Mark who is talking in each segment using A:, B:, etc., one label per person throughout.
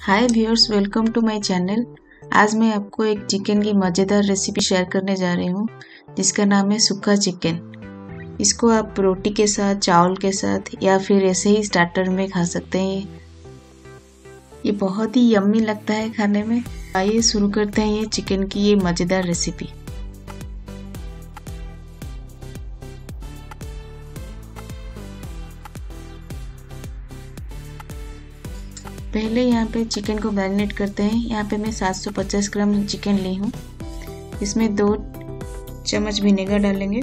A: Hi viewers welcome to my channel आज मैं आपको एक चिकन की मज़ेदार रेसिपी शेयर करने जा रही हूँ, जिसका नाम है सूखा चिकन इसको आप रोटी के साथ, चावल के साथ, या फिर ऐसे ही स्टार्टर में खा सकते हैं। ये बहुत ही यम्मी लगता है खाने में। आइए शुरू करते हैं ये चिकन की ये मज़ेदार रेसिपी पहले यहाँ पे चिकन को मैरिनेट करते हैं। यहाँ पे मैं 750 ग्राम चिकन ली हूँ। इसमें दो चम्मच विनेगर डालेंगे।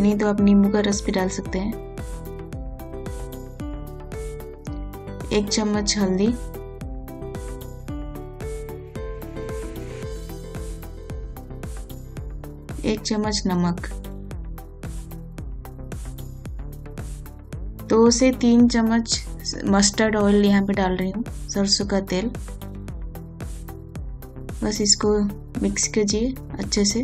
A: नहीं तो आप नींबू का रस भी डाल सकते हैं। एक चम्मच हल्दी। एक चम्मच नमक। दो से तीन चम्मच मस्टर्ड ऑयल यहाँ पे डाल रही हूँ, सरसों का तेल। बस इसको मिक्स कीजिए अच्छे से।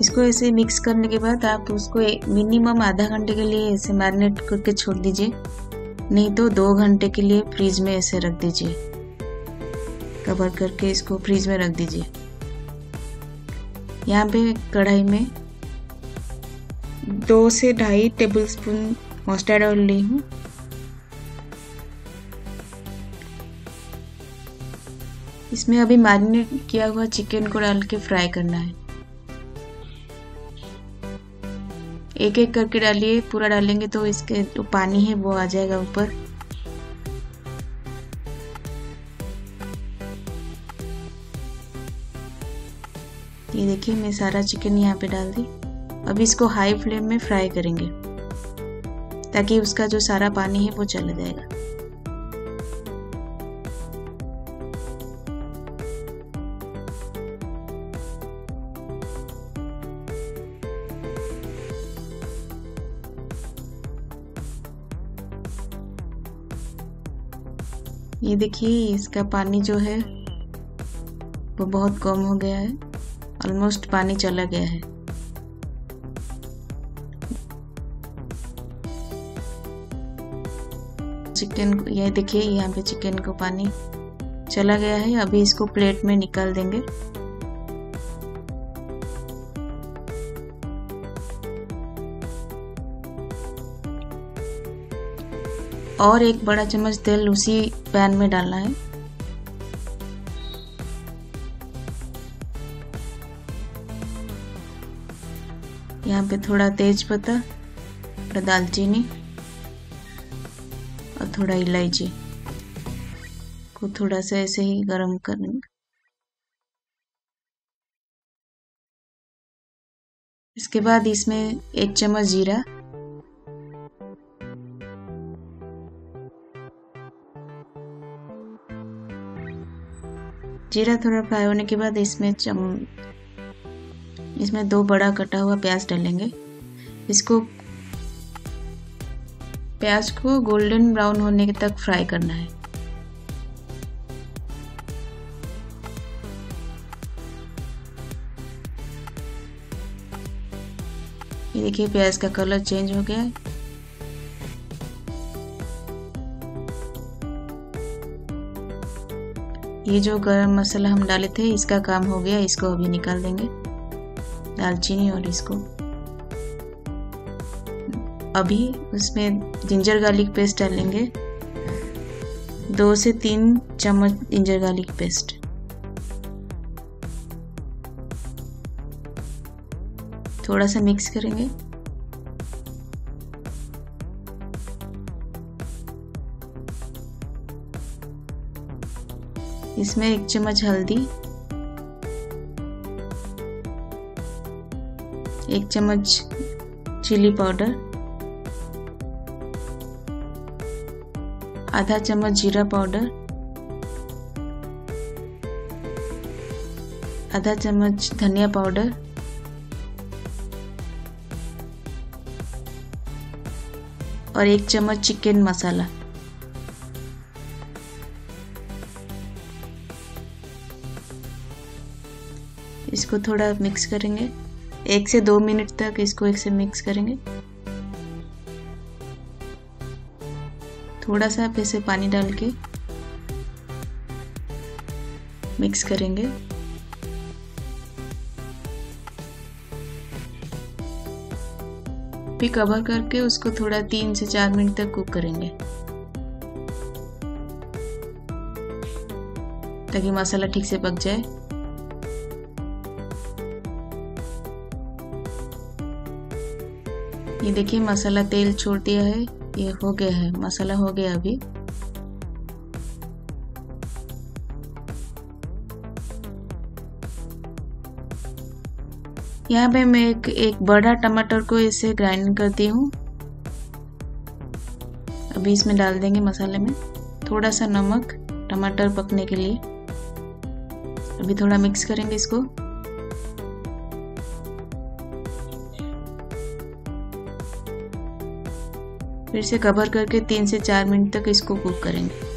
A: इसको ऐसे मिक्स करने के बाद आप उसको मिनिमम आधा घंटे के लिए ऐसे मैरिनेट करके छोड़ दीजिए। नहीं तो दो घंटे के लिए फ्रीज में ऐसे रख दीजिए। कवर करके इसको फ्रीज में रख दीजिए। यहाँ पे कढ़ाई में दो से ढाई टेबल स्पून मस्टर्ड ऑयल ली हूँ। इसमें अभी मैरिनेट किया हुआ चिकन को डाल के फ्राई करना है। एक एक करके डालिए, पूरा डालेंगे तो इसके जो पानी है वो आ जाएगा ऊपर। ये देखिए, मैं सारा चिकन यहाँ पे डाल दी। अब इसको हाई फ्लेम में फ्राई करेंगे, ताकि उसका जो सारा पानी है वो चला जाएगा। ये देखिए, इसका पानी जो है, वो बहुत कम हो गया है। ऑलमोस्ट पानी चला गया है। चिकन ये देखिए, यहाँ पे चिकन को पानी चला गया है। अभी इसको प्लेट में निकाल देंगे। और एक बड़ा चम्मच तेल उसी पैन में डालना है। यहाँ पे थोड़ा तेज पत्ता, थोड़ा दालचीनी और थोड़ा इलायची को थोड़ा सा ऐसे ही गरम करेंगे इसके बाद इसमें एक चम्मच जीरा जीरा थोड़ा फ्राई होने के बाद इसमें चम इसमें दो बड़ा कटा हुआ प्याज डालेंगे। इसको प्याज को गोल्डन ब्राउन होने तक फ्राई करना है। ये देखिए प्याज का कलर चेंज हो गया। है ये जो गरम मसाला हम डाले थे, इसका काम हो गया, इसको अभी निकाल देंगे। दालचीनी और इसको। अभी उसमें जिंजर गार्लिक पेस्ट डालेंगे। दो से तीन चम्मच जिंजर गार्लिक पेस्ट थोड़ा सा मिक्स करेंगे। इसमें एक चम्मच हल्दी। एक चम्मच चिली पाउडर, आधा चम्मच जीरा पाउडर, आधा चम्मच धनिया पाउडर, और एक चम्मच चिकन मसाला। इसको थोड़ा मिक्स करेंगे। एक से दो मिनट तक इसको एक से मिक्स करेंगे। थोड़ा सा फिर से पानी डाल के मिक्स करेंगे। फिर कवर करके उसको थोड़ा तीन से चार मिनट तक कुक करेंगे। ताकि मसाला ठीक से पक जाए। ये देखिए, मसाला तेल छोड़ दिया है। ये हो गया है। मसाला हो गया अभी। यहाँ पे मैं एक एक बड़ा टमाटर को इसे ग्राइंड करती हूँ। अभी इसमें डाल देंगे मसाले में। थोड़ा सा नमक टमाटर पकने के लिए। अभी थोड़ा मिक्स करेंगे इसको। फिर से कवर करके तीन से चार मिनट तक इसको कुक करेंगे।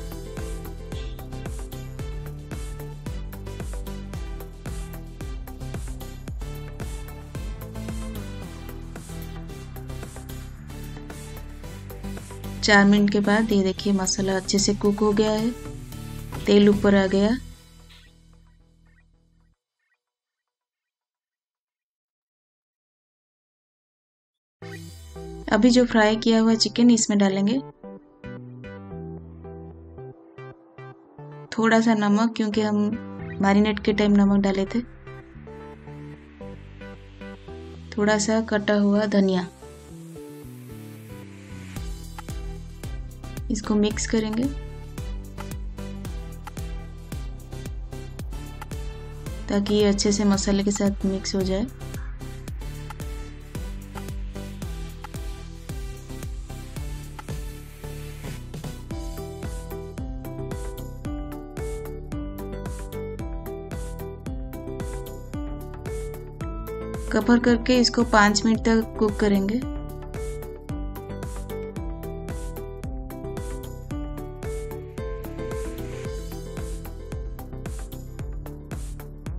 A: चार मिनट के बाद ये देखिए मसाला अच्छे से कुक हो गया है। तेल ऊपर आ गया। अभी जो फ्राई किया हुआ चिकन इसमें डालेंगे। थोड़ा सा नमक, क्योंकि हम मैरिनेट के टाइम नमक डाले थे। थोड़ा सा कटा हुआ धनिया। इसको मिक्स करेंगे। ताकि ये अच्छे से मसाले के साथ मिक्स हो जाए। कवर करके इसको पाँच मिनट तक कुक करेंगे।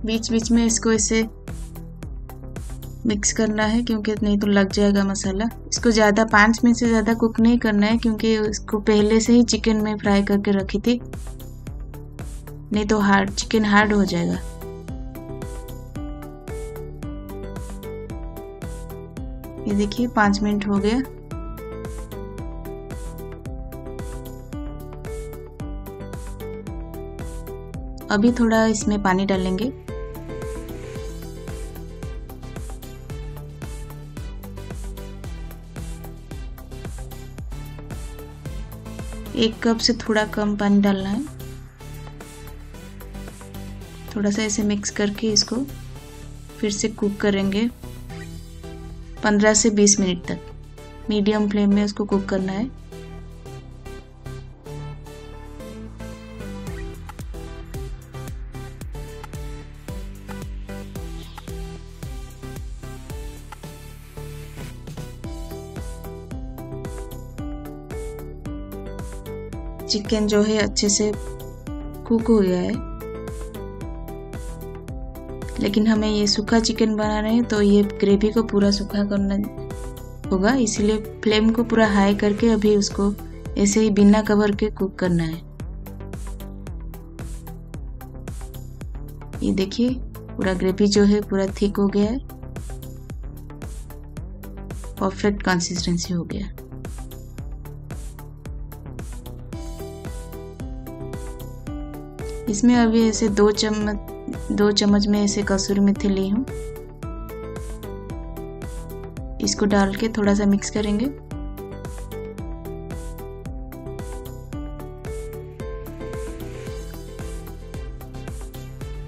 A: बीच बीच में इसको ऐसे मिक्स करना है, क्योंकि नहीं तो लग जाएगा मसाला। इसको ज़्यादा पाँच मिनट से ज़्यादा कुक नहीं करना है, क्योंकि इसको पहले से ही चिकन में फ्राई करके रखी थी। नहीं तो हार्ड, चिकन हार्ड हो जाएगा। ये देखिए, पाँच मिनट हो गया अभी थोड़ा इसमें पानी डालेंगे एक कप से थोड़ा कम पानी डालना है। थोड़ा सा ऐसे मिक्स करके इसको फिर से कुक करेंगे। 15 से 20 मिनट तक। मीडियम फ्लेम में उसको कुक करना है। चिकन जो है अच्छे से कुक हो गया है। लेकिन हमें ये सूखा चिकन बना रहे हैं तो ये ग्रेवी को पूरा सूखा करना होगा। इसीलिए फ्लेम को पूरा हाई करके अभी उसको ऐसे ही बिना कवर के कुक करना है। ये देखिए, पूरा ग्रेवी जो है, पूरा थिक हो गया है। परफेक्ट कंसिस्टेंसी हो गया। इसमें अभी ऐसे दो चम्मच दो चम्मच में ऐसे कसूरी मेथी ली हूँ। इसको डाल के थोड़ा सा मिक्स करेंगे।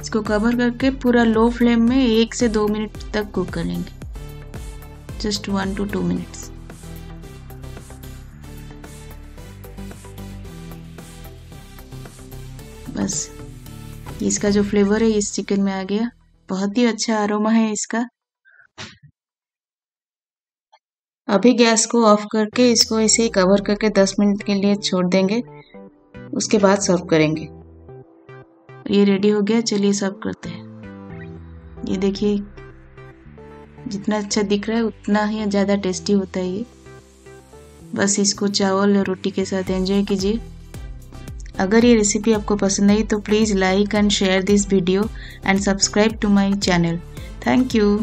A: इसको कवर करके पूरा लो फ्लेम में एक से दो मिनट तक कुक करेंगे। Just one two two minutes बस। इसका जो फ्लेवर है, इस चिकन में आ गया। बहुत ही अच्छा अरोमा है इसका। अभी गैस को ऑफ़ करके इसको ऐसे ही कवर करके 10 मिनट के लिए छोड़ देंगे। उसके बाद सर्व करेंगे। ये रेडी हो गया, चलिए सर्व करते हैं। ये देखिए, जितना अच्छा दिख रहा है, उतना ही ज़्यादा टेस्टी होता है ये। बस इसको चावल और रोटी के साथ एंजॉय कीजिए। अगर ये रेसिपी आपको पसंद आई तो please like and share this video and subscribe to my channel thank you